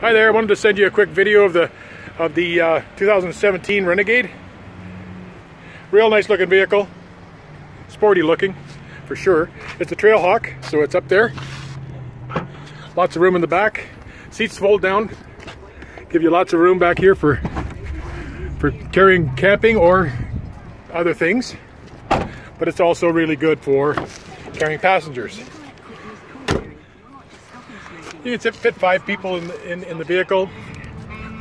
Hi there, I wanted to send you a quick video of the of the uh, 2017 Renegade. Real nice looking vehicle. Sporty looking, for sure. It's a Trailhawk, so it's up there. Lots of room in the back. Seats fold down. Give you lots of room back here for for carrying camping or other things. But it's also really good for carrying passengers. You can fit five people in the, in, in the vehicle,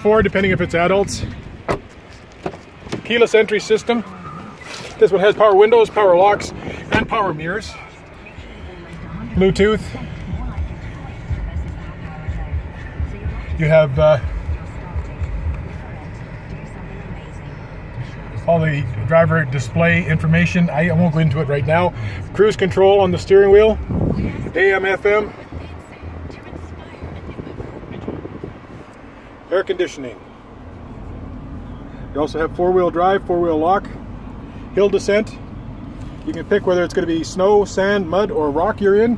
four depending if it's adults. Keyless entry system. This one has power windows, power locks, and power mirrors. Bluetooth. You have uh, all the driver display information. I, I won't go into it right now. Cruise control on the steering wheel, AM, FM, air conditioning. You also have four-wheel drive, four-wheel lock, hill descent. You can pick whether it's going to be snow, sand, mud, or rock you're in.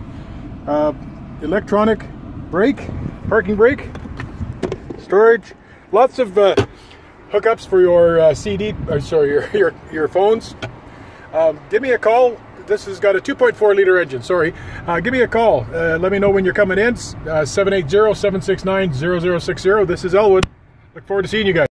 Uh, electronic brake, parking brake, storage. Lots of uh, hookups for your uh, CD, or sorry, your your, your phones. Um, give me a call. This has got a 2.4 liter engine. Sorry. Uh, give me a call. Uh, let me know when you're coming in. 780-769-0060. This is Elwood. Look forward to seeing you guys.